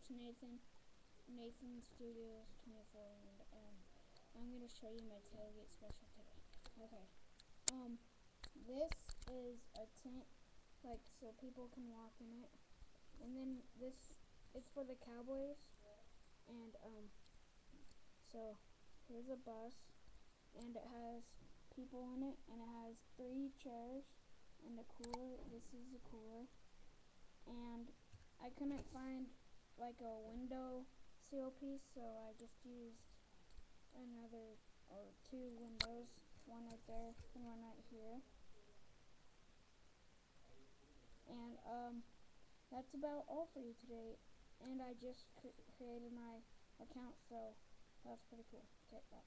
it's Nathan, Nathan Studios 24, and um, I'm gonna show you my tailgate special today. Okay. Um, this is a tent, like so people can walk in it, and then this it's for the Cowboys, and um, so here's a bus, and it has people in it, and it has three chairs and a cooler. This is a cooler, and I couldn't find like a window seal piece, so I just used another or two windows, one right there and one right here. And um, that's about all for you today. And I just cr- created my account, so that's pretty cool. Okay, bye.